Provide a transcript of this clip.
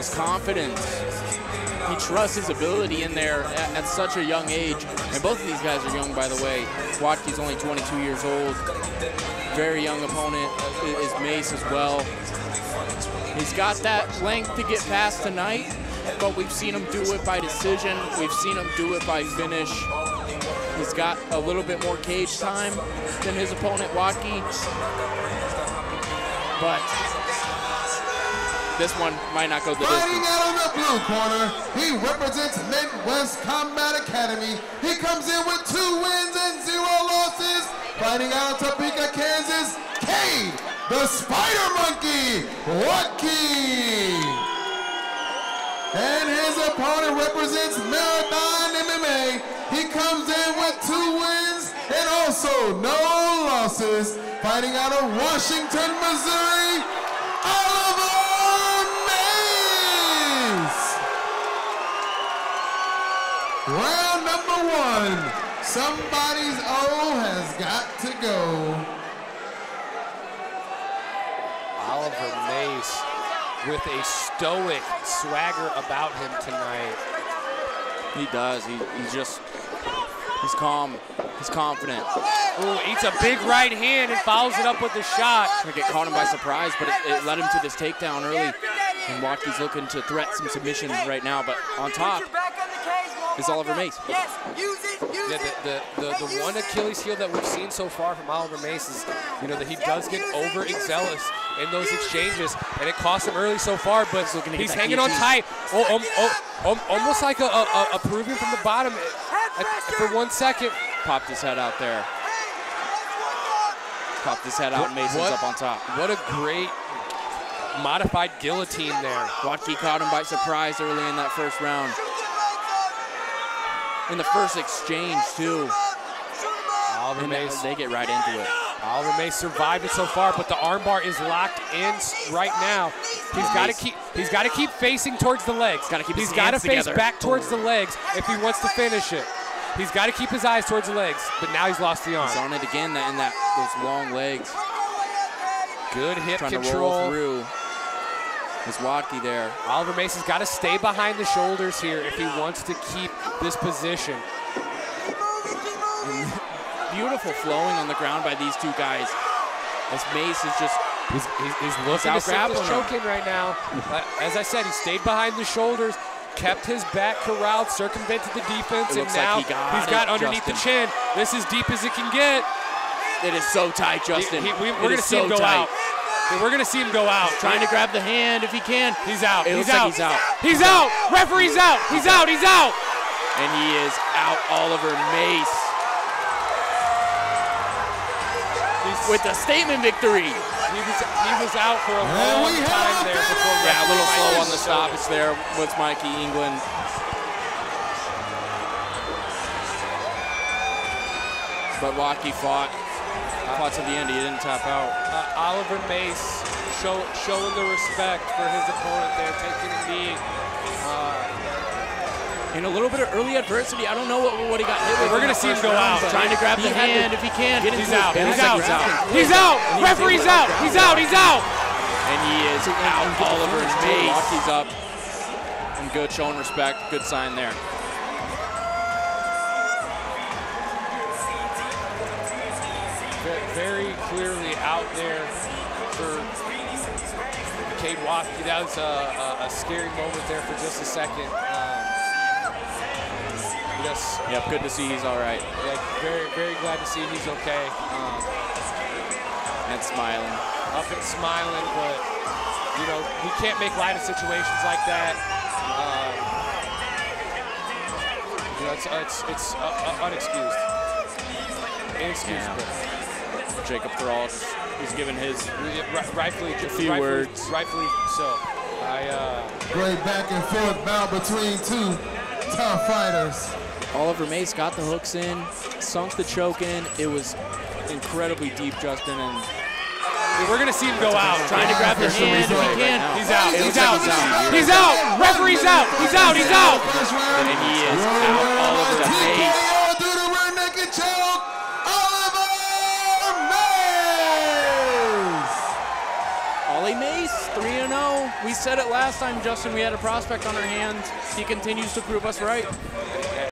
his confidence. He trusts his ability in there at, at, such a young age. And both of these guys are young, by the way. Wathke's only 22 years old. Very young opponent is Mace as well. He's got that length to get past tonight, but we've seen him do it by decision. We've seen him do it by finish. He's got a little bit more cage time than his opponent, Wathke. But this one might not go the distance. Fighting out of the blue corner, he represents Midwest Combat Academy. He comes in with two wins and zero losses. Fighting out of Topeka, Kansas, Cade, the Spider Monkey, Wathke. And his opponent represents Marathon MMA. He comes in with two wins and also no losses. Fighting out of Washington, Missouri, Somebody's O has got to go. Oliver Mace with a stoic swagger about him tonight. He does. He, he's just, he's calm. He's confident. Ooh, eats a big right hand and follows it up with a shot. Gonna get caught him by surprise, but it, it led him to this takedown early. And Wathke's looking to threat some submission right now, but on top is Oliver Mace. Yes, use it, use Yeah, it. the, the, the, the one Achilles heel that we've seen so far from Oliver Mace is, you know, that he does get over zealous in those exchanges, and it costs him early so far, but looking to he's hanging on tight. guillotine. Oh, um, oh, um, almost like a, a, a proving from the bottom for one second. Popped his head out there. Popped his head out, and Mason's What- up on top. What a great modified guillotine there. Wathke caught him by surprise early in that first round. In the first exchange, too. Oliver And Mace, they get right into it. Oliver Mace survived it so far, but the armbar is locked in right now. He's got to keep. He's got to keep facing towards the legs. Gotta keep He's got to face together. back towards the legs if he wants to finish it. He's got to keep his eyes towards the legs, but now he's lost the arm. He's on it again that, in that those long legs. Good hip Trying to roll control. through. Is Wathke there. Oliver Mace has got to stay behind the shoulders here if he wants to keep this position. And beautiful flowing on the ground by these two guys. As Mace is just He's, he's, he's looking out to this choke in right now. Uh, As I said, he stayed behind the shoulders, kept his back corralled, circumvented the defense, and looks like now he got has got underneath Justin. the chin. This is deep as it can get. it is so tight, Justin. He- he- we, are going to see so him go tight. out. Yeah, We're going to see him go out. Trying to grab the hand if he can. He's out. It he's looks like out. he's out. He's out. Referee's out. He's out. He's out. And he is out Oliver Mace He's, with a statement victory. he, was, he was out for a long time there a before Yeah, a little slow on the showed stoppage there with Mikey England. But Wathke fought. Fought to the end. He didn't tap out. uh, Oliver Mace show, showing the respect for his opponent there, taking a knee. In a little bit of early adversity, I don't know what, what he got hit with. We're gonna see him go out. Trying to grab he the had hand if he can. Get He's into out. He's out. He's out. He's out. Referee's out. He's out. He's out. And he is out. Oliver Mace. Wathke's up. And good, showing respect. Good sign there. Very clearly out there for Cade Wathke. That was a, a, a scary moment there for just a second. Um, yes, Yep, good to see he's all right. yeah, very, very glad to see he's okay. Um, And smiling. up and smiling, but you know we can't make light of situations like that. Um, you know, it's it's, it's uh, uh, unexcused, inexcusable. Jacob Thrall, he's given his Yeah, a few rightfully, words. rightfully so. I uh, Great back and forth bout between two tough fighters. Oliver Mace got the hooks in, sunk the choke in. It was incredibly deep, Justin, and we're gonna see him go out. trying to grab the hand if he can. He's out. He's out. he's out. He's out. Referee's out. He's out. He's out. And he is out Oliver Mace. TKO due Mace. Ollie Mace, 3 0. we said it last time, Justin. We had a prospect on our hands. He continues to prove us right.